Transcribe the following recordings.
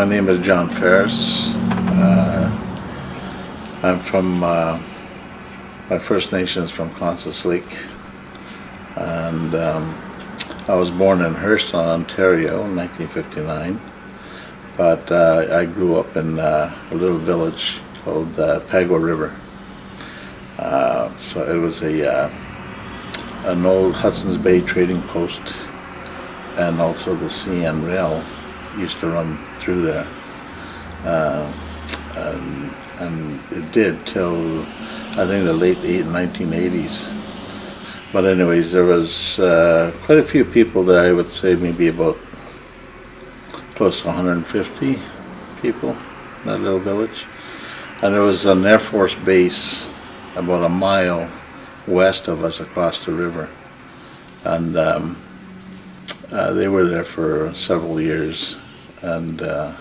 My name is John Ferris. Uh, I'm from, uh, my First Nation is from Constance Lake. And um, I was born in Hurston, Ontario in 1959. But uh, I grew up in uh, a little village called uh, Pagwa River. Uh, so it was a an old Hudson's Bay trading post and also the CN rail used to run through there. Uh, and, and it did till I think the late 1980s. But anyways, there was uh, quite a few people there. I would say maybe about close to 150 people in that little village. And there was an Air Force base about a mile west of us across the river. And um, uh, they were there for several years. And uh,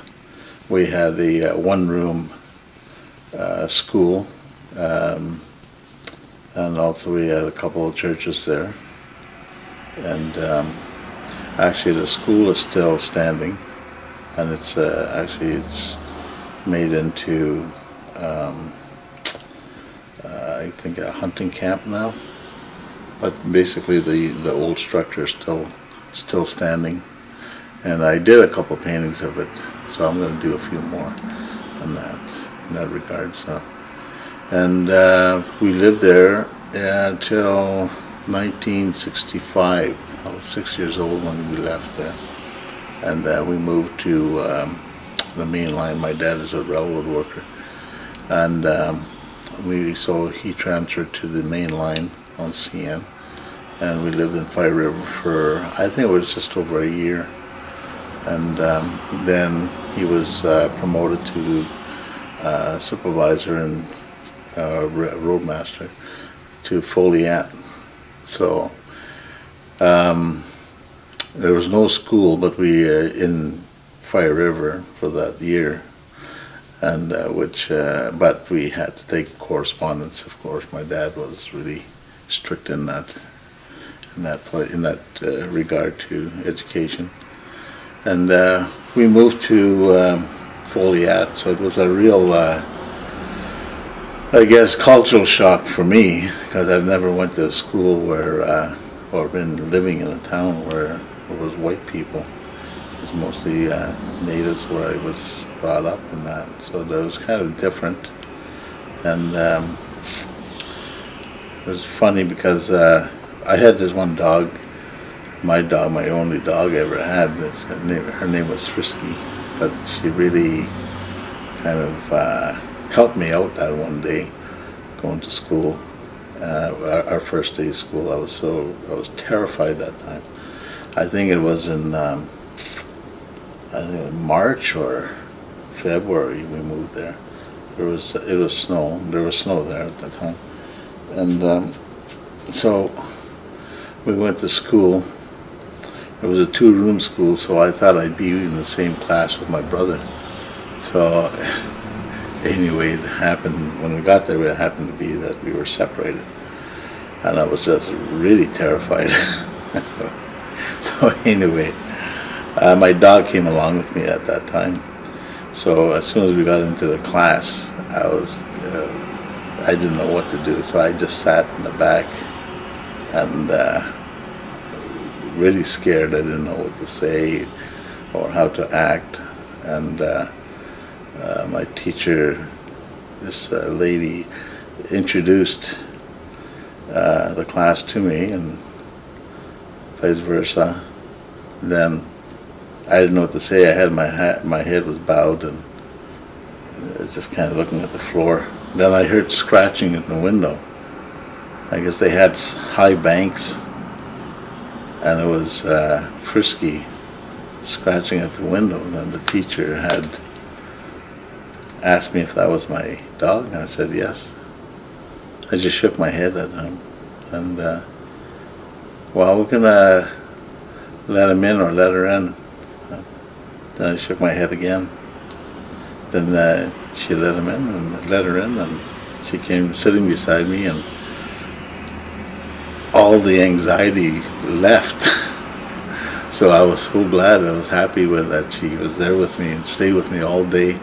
we had the uh, one-room uh, school. Um, and also we had a couple of churches there. And um, actually the school is still standing. And it's uh, actually, it's made into um, uh, I think a hunting camp now. But basically the, the old structure is still, still standing. And I did a couple paintings of it, so I'm going to do a few more on that, in that regard. So, And uh, we lived there until 1965. I was six years old when we left there. And uh, we moved to um, the main line. My dad is a railroad worker. And um, we so he transferred to the main line on CN and we lived in Fire River for I think it was just over a year and um, then he was uh, promoted to uh, supervisor and uh, roadmaster to Foleyet. so um, there was no school but we uh, in Fire River for that year. And uh, which uh, but we had to take correspondence of course. My dad was really strict in that in that in that regard to education and uh, we moved to um, Foleyet so it was a real uh, I guess cultural shock for me because I've never went to a school where uh, or been living in a town where there was white people it was mostly natives where I was brought up in that. So that was kind of different. And um, it was funny because uh, I had this one dog, my dog, my only dog I ever had. Her name, her name was Frisky, but she really kind of uh, helped me out that one day going to school. Uh, our, our, first day of school, I was so I was terrified that time. I think it was in um, I think March or February we moved there. There was it was snow. There was snow there at the time, and um, so we went to school. It was a two-room school, so I thought I'd be in the same class with my brother. So anyway, it happened when we got there. It happened to be that we were separated, and I was just really terrified. so anyway, uh, my dog came along with me at that time so as soon as we got into the class, I was, uh, I didn't know what to do. So I just sat in the back and uh, really scared. I didn't know what to say or how to act. And uh, uh my teacher, this uh, lady, introduced uh, the class to me and vice versa. Then I didn't know what to say. I had my hat, my head was bowed and just kind of looking at the floor. Then I heard scratching at the window. I guess they had high banks, and it was uh, Frisky scratching at the window. And then the teacher had asked me if that was my dog, and I said yes. I just shook my head at him, and uh, well, we're gonna let him in or let her in. Then I shook my head again. Then uh, she let him in and let her in, and she came sitting beside me, and all the anxiety left. so I was so glad. I was happy with that she was there with me and stayed with me all day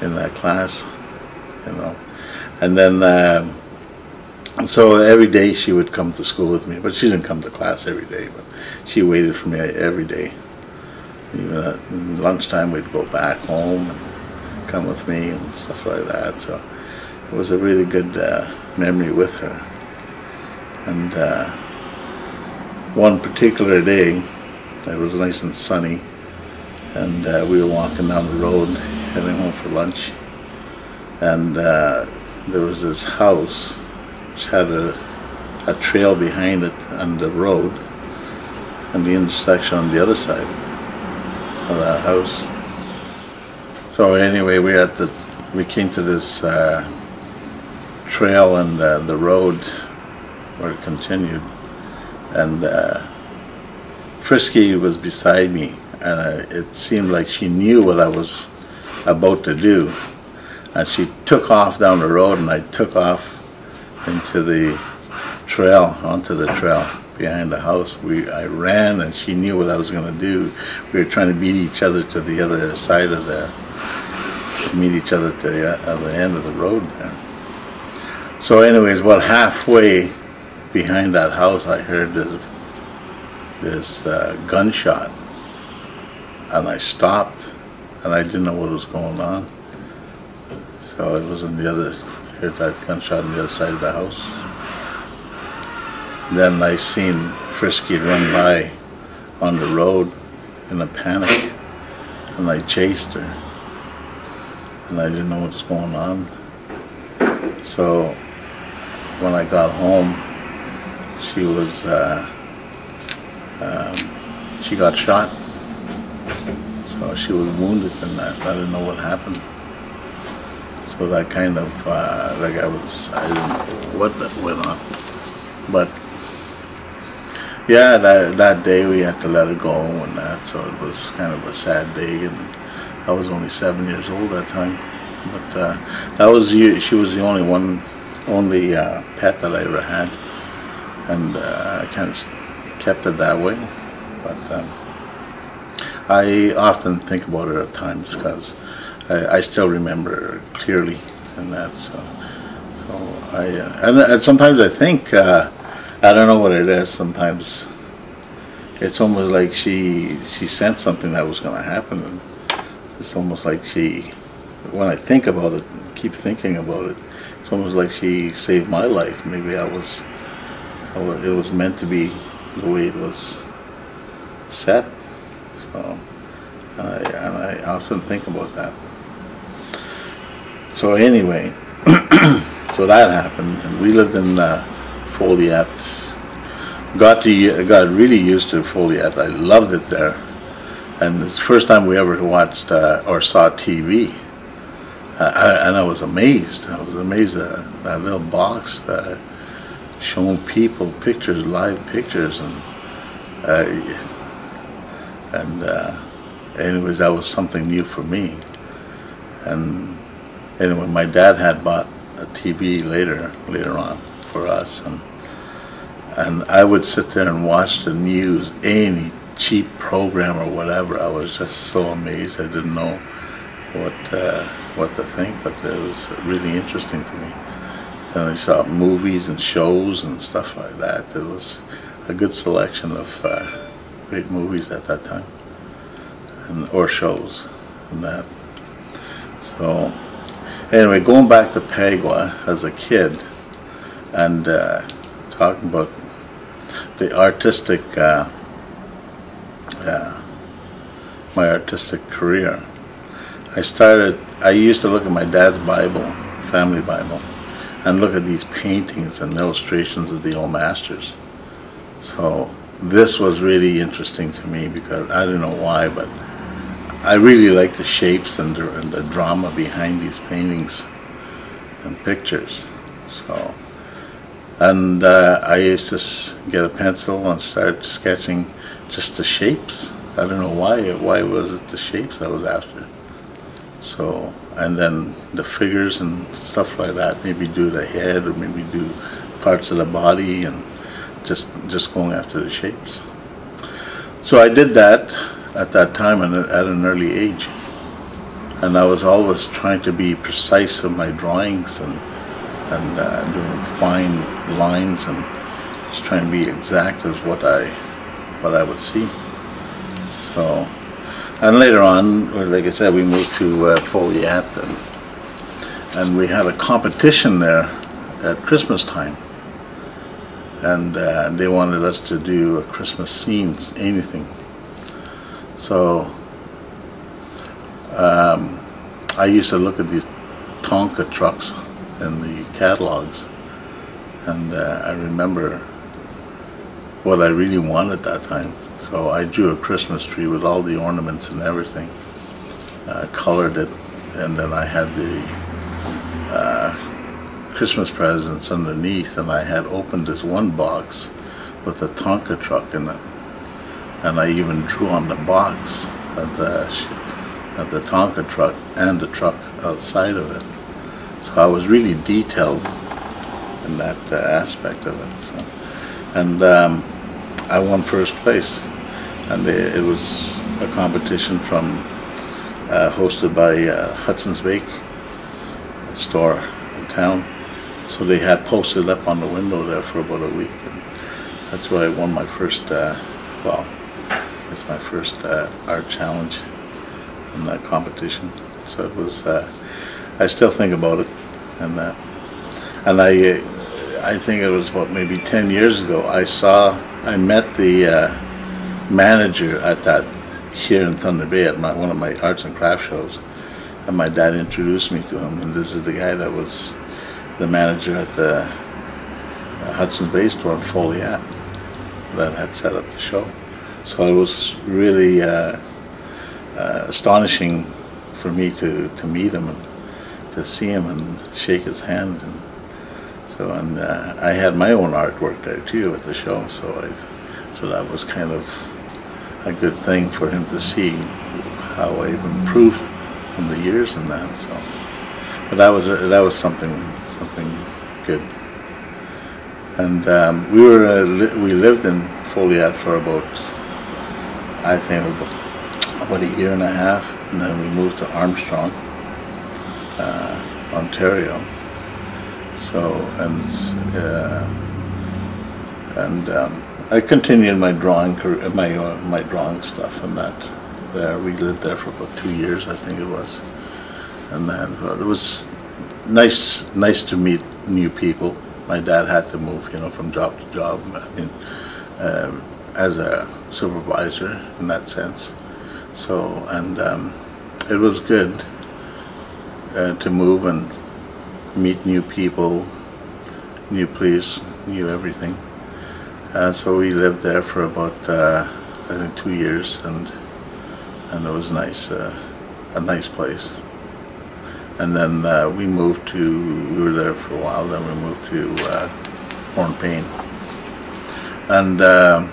in that class, you know. And then, um, so every day she would come to school with me, but she didn't come to class every day. But she waited for me every day. Even at lunchtime, we'd go back home and come with me and stuff like that. So it was a really good uh, memory with her. And uh, one particular day, it was nice and sunny, and uh, we were walking down the road, heading home for lunch, and uh, there was this house which had a, a trail behind it on the road, and the intersection on the other side of that house. So anyway, we at the we came to this uh, trail and uh, the road where it continued, and uh, Frisky was beside me, and uh, it seemed like she knew what I was about to do, and she took off down the road, and I took off into the trail, onto the trail behind the house. We, I ran, and she knew what I was going to do. We were trying to beat each other to the other side of the, meet each other to the other end of the road there. So anyways, about halfway behind that house, I heard this, this uh, gunshot, and I stopped, and I didn't know what was going on. So it was on the other, heard that gunshot on the other side of the house. Then I seen Frisky run by on the road in a panic, and I chased her, and I didn't know what was going on. So when I got home, she was, uh, um, she got shot. So she was wounded and that. I didn't know what happened. So that kind of, uh, like I was, I didn't know what that went on. But yeah, that, that day we had to let her go and that, so it was kind of a sad day. And I was only seven years old that time. But uh, that was, she was the only one, only uh, pet that I ever had. And uh, I kind of kept it that way. But um, I often think about it at times because I, I, still remember clearly and that. So, so I, uh, and, and, sometimes I think, uh, I don't know what it is. Sometimes it's almost like she she sensed something that was going to happen. And it's almost like she, when I think about it, keep thinking about it, it's almost like she saved my life. Maybe I was it was meant to be the way it was set. So, and I, and I often think about that. So anyway, so that happened, and we lived in uh, Foleyet. Got to got really used to Foleyet. I loved it there, and it's the first time we ever watched uh, or saw TV. Uh, and I was amazed. I was amazed at that little box uh, showing people pictures, live pictures, and uh, and uh, anyways, that was something new for me. And anyway, my dad had bought a TV later, later on for us, and and I would sit there and watch the news, any cheap program or whatever. I was just so amazed. I didn't know what uh, what to think, but it was really interesting to me. Then I saw movies and shows and stuff like that. It was a good selection of uh, great movies at that time, and or shows and that. So anyway, going back to Pagwa as a kid, and uh, talking about the artistic, uh, uh, my artistic career. I started, I used to look at my dad's Bible, family Bible, and look at these paintings and illustrations of the old masters. So this was really interesting to me because I don't know why, but I really like the shapes and the, and the drama behind these paintings and pictures. So, and uh, I used to get a pencil and start sketching just the shapes. I don't know why. Why was it the shapes I was after? So, and then the figures and stuff like that. Maybe do the head or maybe do parts of the body and just just going after the shapes. So I did that at that time and at an early age. And I was always trying to be precise in my drawings and, and uh, doing fine lines and just trying to be exact as what I, what I would see. So, and later on, like I said, we moved to uh, Foleyet and, we had a competition there at Christmas time. And uh, they wanted us to do a Christmas scene, anything. So um, I used to look at these Tonka trucks in the catalogs, and uh, I remember what I really wanted that time. So I drew a Christmas tree with all the ornaments and everything, uh, colored it, and then I had the uh, Christmas presents underneath, and I had opened this one box with a Tonka truck in it, and I even drew on the box of the of the Tonka truck and the truck outside of it. So I was really detailed in that uh, aspect of it. So. And um, I won first place. And it, it was a competition from uh, hosted by uh, Hudson's Bay store in town. So they had posted up on the window there for about a week. And that's where I won my first, uh, well, it's my first uh, art challenge in that competition. So it was, uh, I still think about it and that. And I, uh, I think it was about maybe 10 years ago, I saw, I met the uh, manager at that, here in Thunder Bay at my, one of my arts and craft shows. And my dad introduced me to him, and this is the guy that was the manager at the uh, Hudson's Bay store in Foleyet that had set up the show. So it was really uh, uh, astonishing for me to, to meet him and to see him and shake his hand. And so, and uh, I had my own artwork there too at the show, so I, so that was kind of a good thing for him to see how I've improved from the years and that. So, but that was a, that was something something good. And um, we were uh, li we lived in Foleyet for about I think about, about a year and a half, and then we moved to Armstrong, uh, Ontario. So and uh, and um, I continued my drawing career, my uh, my drawing stuff and that. There we lived there for about two years, I think it was, and then it was nice nice to meet new people. My dad had to move, you know, from job to job. I mean, uh, as a supervisor in that sense. So, and um, it was good uh, to move and meet new people, new place, new everything. Uh, so we lived there for about, uh, I think, two years, and and it was nice, uh, a nice place. And then uh, we moved to, we were there for a while, then we moved to uh, Hornepayne. And uh,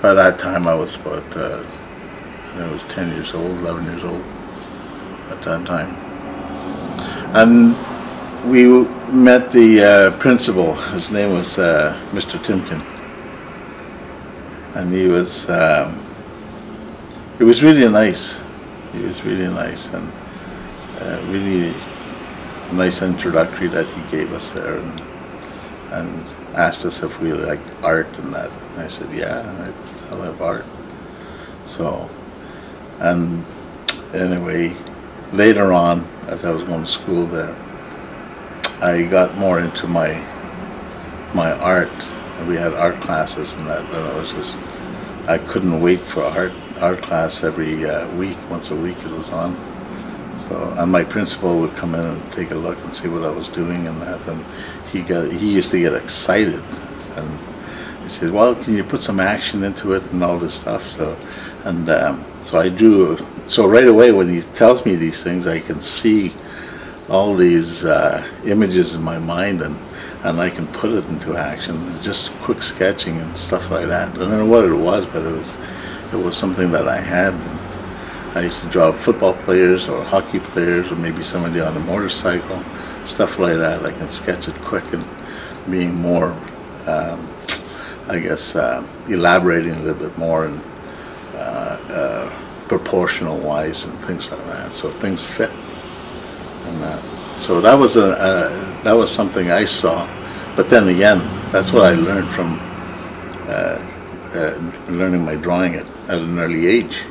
by that time I was about, uh, I think I was 10 years old, 11 years old at that time. And we met the uh, principal, his name was Mr. Timken. And he was, um, it was really nice. He was really nice and uh, really nice introductory that he gave us there and, and asked us if we like art and that. And I said, yeah, I, I love art. So, and anyway, later on, as I was going to school there, I got more into my my art. We had art classes and that, and I was just, I couldn't wait for art art class every uh, week, once a week it was on. So, and my principal would come in and take a look and see what I was doing and that, and he got, he used to get excited, and he said, well, can you put some action into it and all this stuff, so, and um, so I drew, so right away when he tells me these things, I can see all these uh, images in my mind and and I can put it into action, just quick sketching and stuff like that. I don't know what it was, but it was it was something that I had. I used to draw football players or hockey players or maybe somebody on a motorcycle, stuff like that. I can sketch it quick and being more, um, I guess, uh, elaborating a little bit more and proportional wise and things like that. So things fit and that. So that was a, a that was something I saw. But then again, that's what I learned from uh, uh, learning my drawing at, at an early age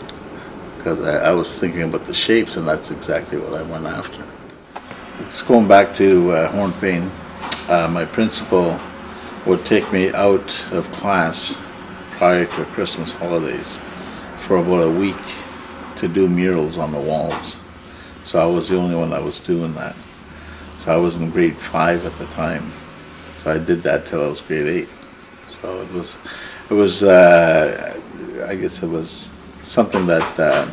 because I, I, was thinking about the shapes and that's exactly what I went after. Just going back to uh, Hornepayne, uh, my principal would take me out of class prior to Christmas holidays for about a week to do murals on the walls. So I was the only one that was doing that. So I was in grade five at the time. So I did that till I was grade eight. So it was, it was, uh, I guess it was something that uh,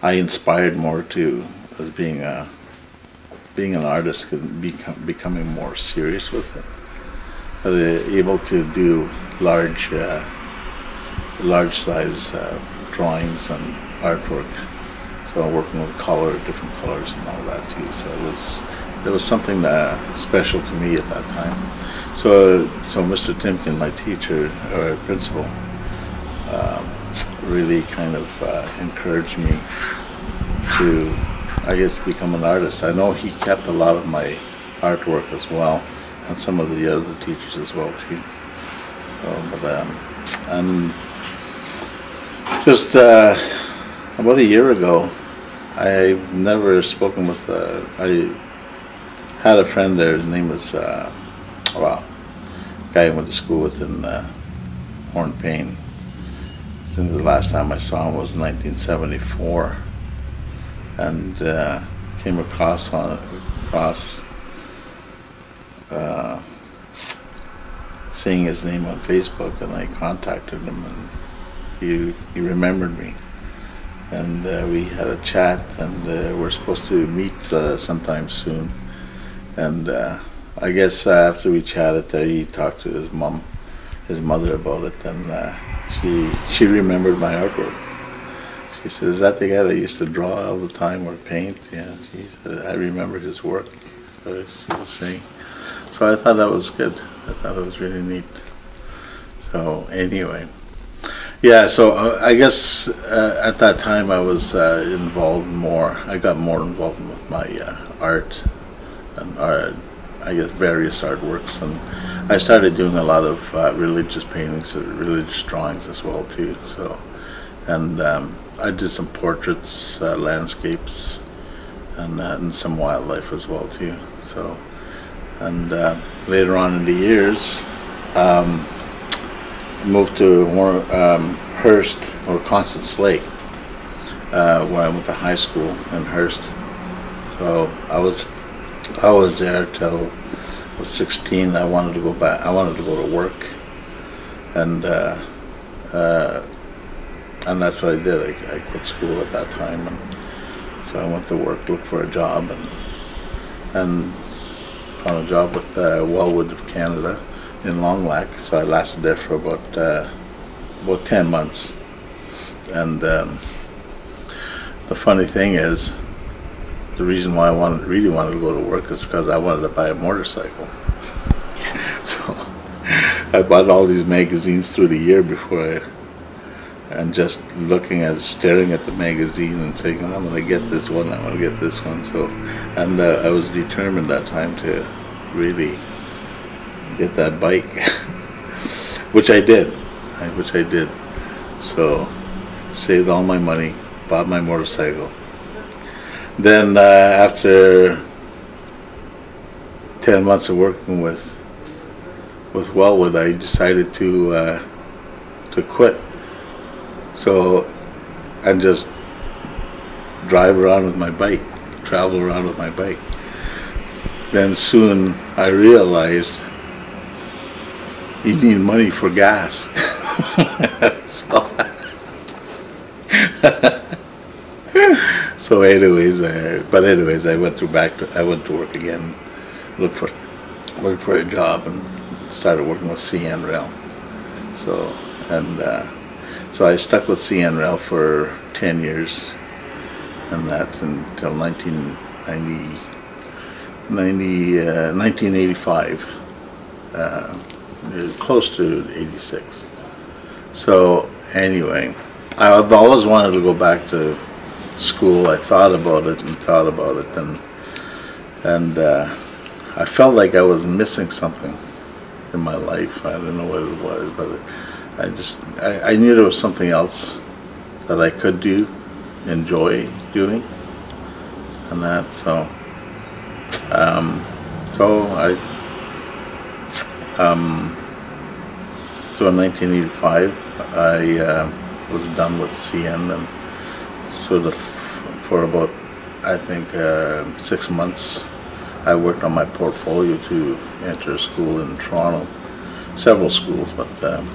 I inspired more to as being a, being an artist and become, becoming more serious with it. But uh, able to do large, uh, large size uh, drawings and artwork. So working with color, different colors and all that too. So it was it was something uh, special to me at that time. So so Mr. Timken, my teacher or principal, um, really kind of uh, encouraged me to, I guess, become an artist. I know he kept a lot of my artwork as well, and some of the other teachers as well too. So, but um, and just uh, about a year ago, I've never spoken with, uh, I had a friend there, his name was, uh, well, guy I went to school with in uh, Hornepayne. Since the last time I saw him was 1974. And uh, came across on across uh, seeing his name on Facebook and I contacted him and he, he remembered me. And uh, we had a chat, and uh, we're supposed to meet uh, sometime soon. And uh, I guess uh, after we chatted there, he talked to his mom, his mother about it, and uh, she she remembered my artwork. She said, "Is that the guy that used to draw all the time or paint?" Yeah, she said, "I remembered his work." So she was saying. So I thought that was good. I thought it was really neat. So anyway. Yeah, so uh, I guess uh, at that time I was uh, involved more. I got more involved with my uh, art and art, I guess various artworks, and I started doing a lot of uh, religious paintings, religious drawings as well too. So, and um, I did some portraits, uh, landscapes, and, and some wildlife as well too. So, and later on in the years. Um, moved to um, Hearst or Constance Lake, uh, where I went to high school in Hearst. So I was I was there till I was 16. I wanted to go back. I wanted to go to work, and uh, uh, and that's what I did. I, I, quit school at that time, and so I went to work, looked for a job, and and found a job with uh, Weldwood of Canada in Longlac, so I lasted there for about uh, about ten months. And um, the funny thing is, the reason why I wanted really wanted to go to work is because I wanted to buy a motorcycle. so I bought all these magazines through the year before I. And just looking at, staring at the magazine and saying, oh, I'm going to get this one, I'm going to get this one. So, and uh, I was determined that time to really get that bike, which I did, which I did. So saved all my money, bought my motorcycle. Then uh, after 10 months of working with with Weldwood, I decided to uh, to quit. So and just drive around with my bike, travel around with my bike. Then soon I realized you need money for gas. so, so, anyways, uh, but anyways, I went to back to I went to work again, looked for looked for a job and started working with CN Rail. So and uh, so I stuck with CN Rail for ten years, and that until 1990, 90, uh, 1985. Uh, close to 86. So anyway, I've always wanted to go back to school. I thought about it and thought about it, and and uh, I felt like I was missing something in my life. I don't know what it was, but I just I, I knew there was something else that I could do, enjoy doing, and that. So, um, so I, um, so in 1985, I uh, was done with CN, and so the for about I think uh, six months, I worked on my portfolio to enter a school in Toronto, several schools, but um,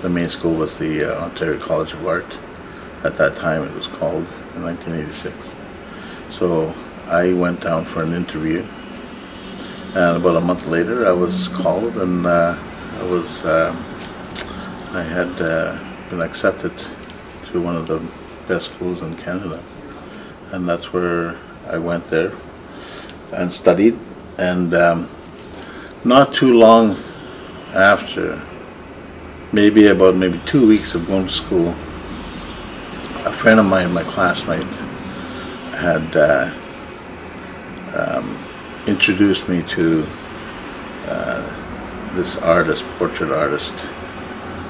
the main school was the uh, Ontario College of Art. At that time, it was called in 1986. So I went down for an interview, and about a month later, I was called, and uh, I was um, I had uh, been accepted to one of the best schools in Canada, and that's where I went there and studied, and um, not too long after, maybe about maybe two weeks of going to school, a friend of mine, my classmate, had uh, um, introduced me to uh, this artist, portrait artist,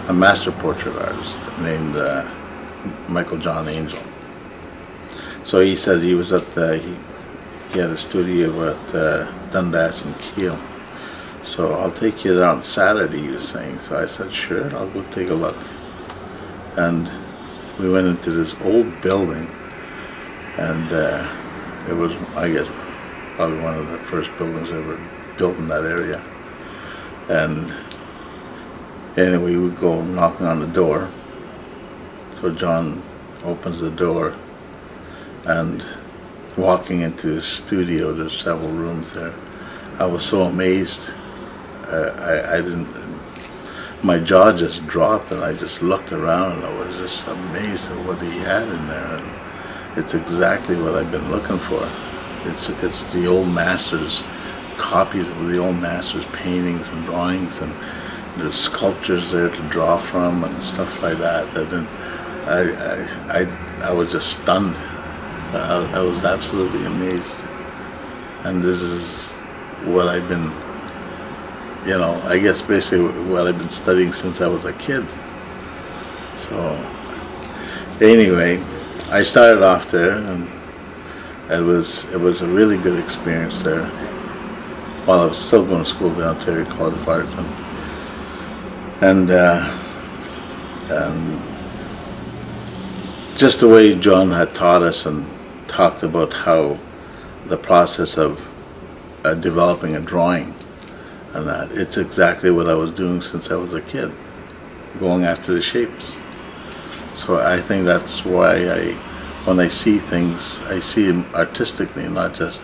a master portrait artist named uh, Michael John Angel. So he said he was at the, he, he had a studio at uh, Dundas and Keele. So I'll take you there on Saturday, he was saying. So I said, sure, I'll go take a look. And we went into this old building, and uh, it was, I guess, probably one of the first buildings ever built in that area. And anyway, we would go knocking on the door. So John opens the door, and walking into his studio, there's several rooms there. I was so amazed. Uh, I, I didn't, my jaw just dropped and I just looked around and I was just amazed at what he had in there. And it's exactly what I've been looking for. It's, it's the old masters, copies of the old masters' paintings and drawings and there's sculptures there to draw from and stuff like that. And I, I, I, was just stunned. I, I was absolutely amazed. And this is what I've been, you know, I guess basically what I've been studying since I was a kid. So, anyway, I started off there, and it was it was a really good experience there. While I was still going to school at Ontario College of Art, and and, uh, and just the way John had taught us and talked about how the process of uh, developing a drawing and that it's exactly what I was doing since I was a kid, going after the shapes. So I think that's why I, when I see things, I see them artistically, not just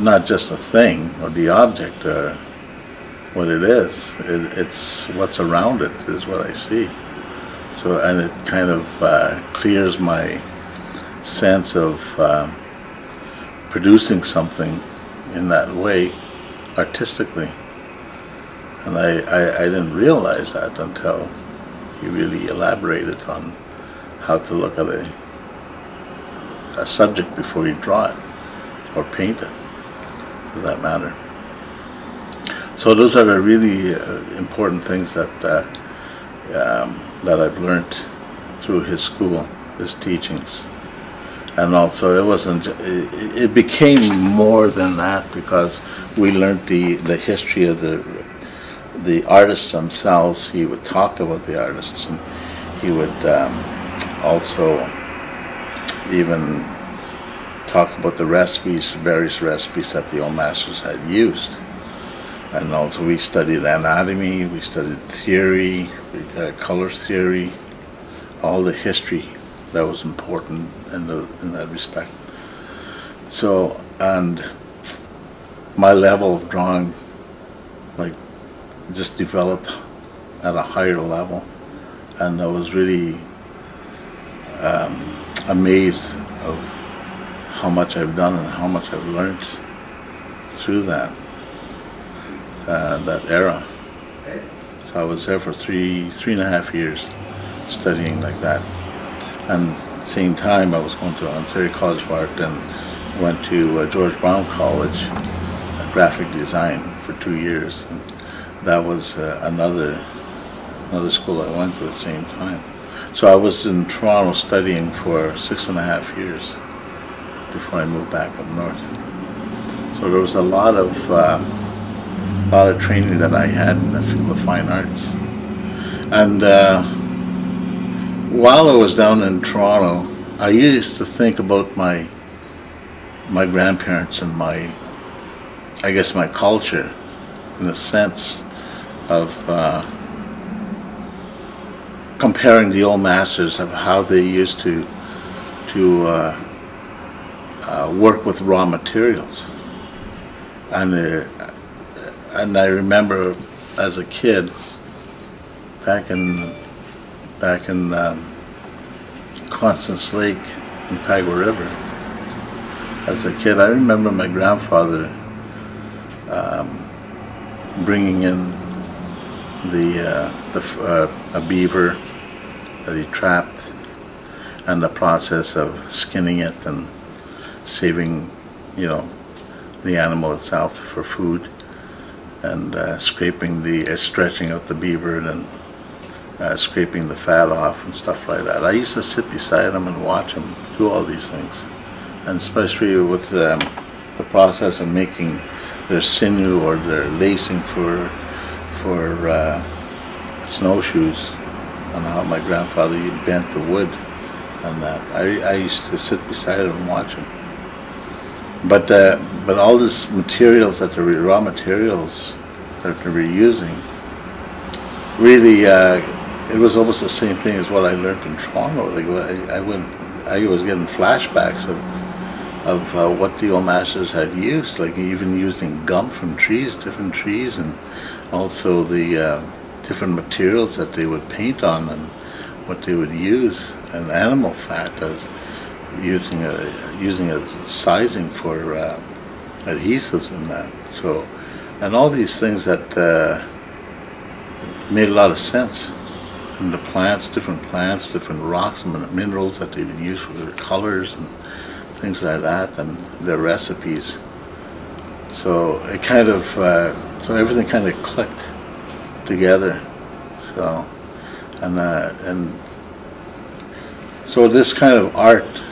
not just a thing or the object or what it is. It, it's what's around it is what I see. So and it kind of uh, clears my sense of uh, producing something in that way artistically. And I, I, I, didn't realize that until he really elaborated on how to look at a, a subject before you draw it or paint it, for that matter. So those are the really uh, important things that uh, um, that I've learned through his school, his teachings. And also it wasn't it, became more than that because we learned the the history of the the artists themselves. He would talk about the artists and he would um, also even talk about the recipes various recipes that the old masters had used and also we studied anatomy we studied theory uh, color theory all the history that was important in, the, in that respect. So, and my level of drawing, like, just developed at a higher level. And I was really um, amazed of how much I've done and how much I've learned through that, uh, that era. So I was there for three, three and a half years studying like that. And at the same time, I was going to Ontario College of Art and went to uh, George Brown College, graphic design for two years. And that was uh, another another school I went to at the same time. So I was in Toronto studying for six and a half years before I moved back up north. So there was a lot of uh, lot of training that I had in the field of fine arts. And uh, while I was down in Toronto, I used to think about my my grandparents and my, I guess my culture, in a sense of uh, comparing the old masters of how they used to to uh, uh, work with raw materials, and uh, and I remember as a kid back in back in um, Constance Lake in Pagwa River. As a kid, I remember my grandfather um, bringing in the, uh, the uh, a beaver that he trapped and the process of skinning it and saving, you know, the animal itself for food and uh, scraping the, uh, stretching out the beaver and uh, scraping the fat off and stuff like that. I used to sit beside him and watch him do all these things. And especially with um, the process of making their sinew or their lacing for, for uh, snowshoes and how my grandfather bent the wood and that. I, I used to sit beside him and watch him. But, uh, but all these materials that the raw materials that they were using really uh, it was almost the same thing as what I learned in Toronto. Like I, I went, I was getting flashbacks of of uh, what the old masters had used, like even using gum from trees, different trees, and also the uh, different materials that they would paint on and what they would use, and animal fat as using a using a sizing for uh, adhesives and that. So, and all these things that uh, made a lot of sense and the plants, different plants, different rocks and minerals that they would use for their colors and things like that, and their recipes. So it kind of, uh, so everything kind of clicked together. So, and uh, and so this kind of art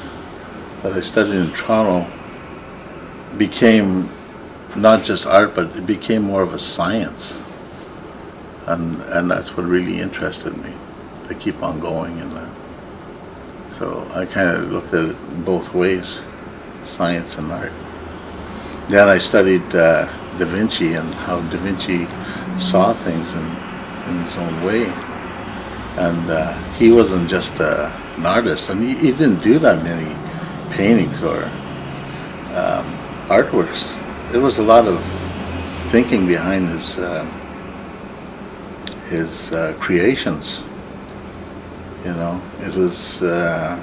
that I studied in Toronto became not just art, but it became more of a science and and that's what really interested me to keep on going in that. So I kind of looked at it both ways, science and art. Then I studied uh, Da Vinci and how Da Vinci saw things in, in his own way. And uh, he wasn't just uh, an artist, and he, he, didn't do that many paintings or um, artworks. There was a lot of thinking behind his uh, his uh, creations. You know, it was uh,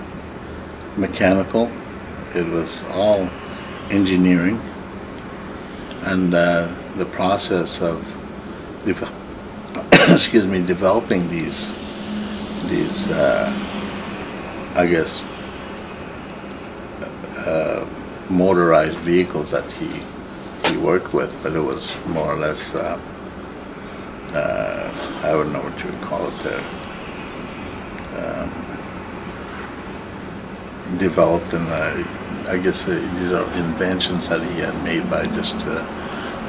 mechanical. It was all engineering, and uh, the process of excuse me developing these these uh, I guess uh, motorized vehicles that he he worked with, but it was more or less. Uh, uh, I don't know what you would call it there. Um, developed in, uh, I guess, uh, these are inventions that he had made by just uh,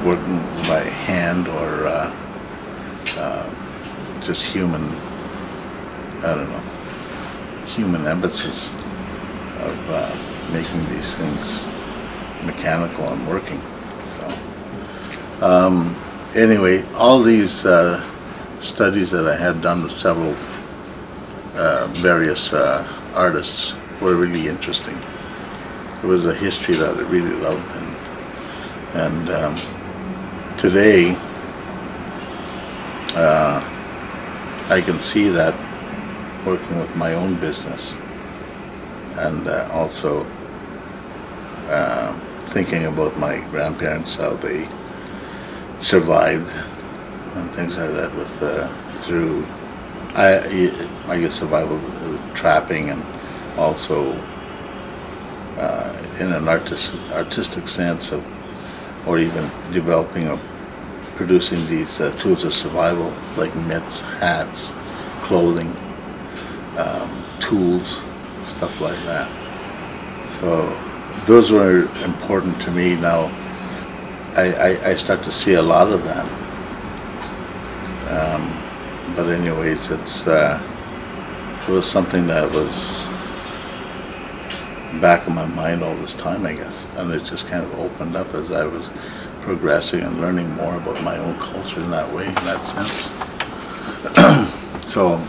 working by hand or uh, uh, just human, I don't know, human emphasis of making these things mechanical and working. So, um, anyway, all these uh, studies that I had done with several uh, various uh, artists were really interesting. It was a history that I really loved, and and um, today uh, I can see that working with my own business and uh, also uh, thinking about my grandparents, how they survived and things like that with uh, through I, I guess survival, trapping and also uh, in an artist, artistic sense of, or even developing or producing these uh, tools of survival like mitts, hats, clothing, um, tools, stuff like that. So those were important to me. Now I, I, I start to see a lot of that. Um, but anyways, it's uh, it was something that was back of my mind all this time, I guess, and it just kind of opened up as I was progressing and learning more about my own culture in that way, in that sense. so,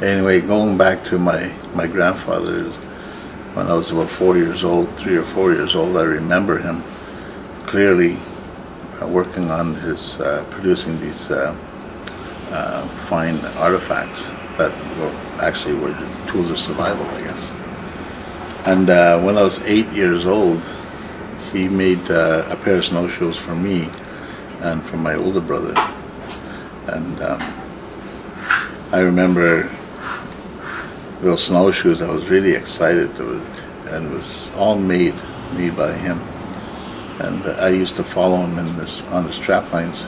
anyway, going back to my my grandfather, when I was about four years old, three or four years old, I remember him clearly uh, working on his uh, producing these uh, uh fine artifacts that were actually were tools of survival, I guess. And uh, when I was eight years old, he made uh, a pair of snowshoes for me and for my older brother. And um, I remember those snowshoes, I was really excited to and it was all made, made by him. And uh, I used to follow him in this, on his strap lines.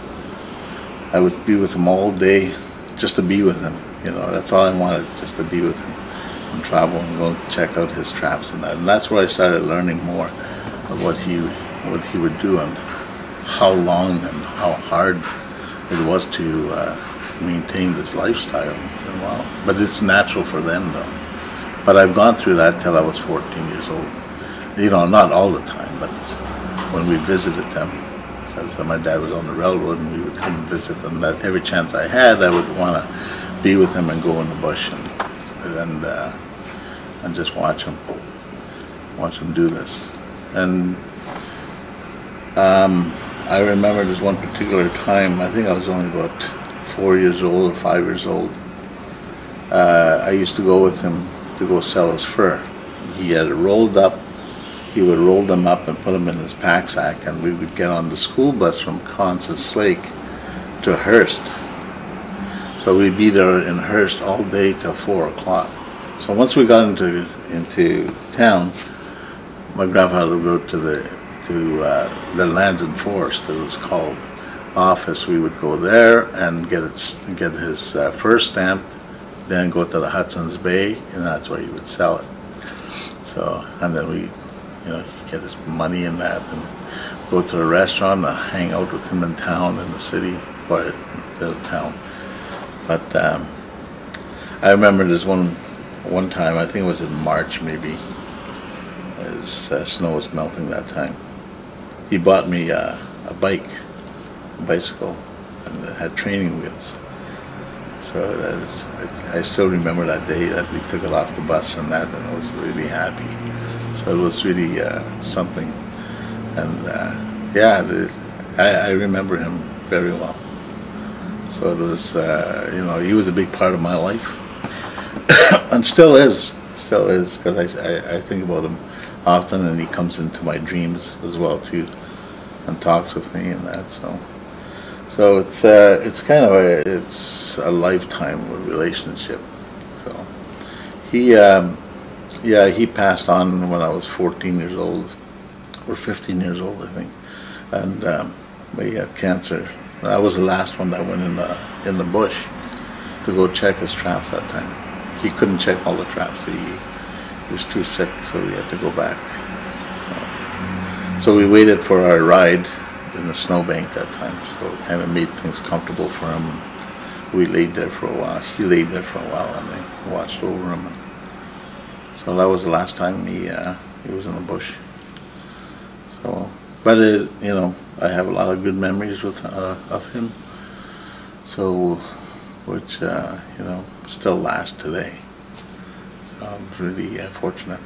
I would be with him all day just to be with him. You know, that's all I wanted, just to be with him and travel and go check out his traps and that. And that's where I started learning more of what he what he would do and how long and how hard it was to uh, maintain this lifestyle. Wow. But it's natural for them though. But I've gone through that till I was 14 years old. You know, not all the time, but when we visited them, because my dad was on the railroad and we would come and visit them. That every chance I had, I would want to be with him and go in the bush and and uh, and just watch them, watch them do this. And um, I remember this one particular time. I think I was only about four years old or five years old. Uh, I used to go with him to go sell his fur. He had it rolled up. He would roll them up and put them in his pack sack, and we would get on the school bus from Constance Lake to Hearst so we'd be there in Hearst all day till four o'clock. So once we got into into town, my grandfather would go to the to uh, the Lands and Forest, it was called, office. We would go there and get it get his uh, first stamp, then go to the Hudson's Bay, and that's where you would sell it. So and then we, you know, get his money in that and go to a restaurant and hang out with him in town in the city or the town. But um, I remember this one one time, I think it was in March maybe, as uh, snow was melting that time. He bought me uh, a bike, a bicycle, and it had training wheels. So I still remember that day that we took it off the bus and that, and I was really happy. So it was really uh, something. And uh, yeah, the, I, I remember him very well. So it was, uh, you know, he was a big part of my life, and still is, still is, because I, I, I, think about him often, and he comes into my dreams as well too, and talks with me and that. So, so it's uh, it's kind of a it's a lifetime relationship. So, he, um, yeah, he passed on when I was 14 years old, or 15 years old, I think, and um, but he had cancer I was the last one that went in the in the bush to go check his traps that time. He couldn't check all the traps. He, he was too sick, so we had to go back. So, so we waited for our ride in the snowbank that time, so it kind of made things comfortable for him. We laid there for a while. He laid there for a while, and they watched over him. So that was the last time he uh, he was in the bush. So, but it, you know, I have a lot of good memories with uh, of him. So, which uh, you know still last today. So I'm really uh, fortunate.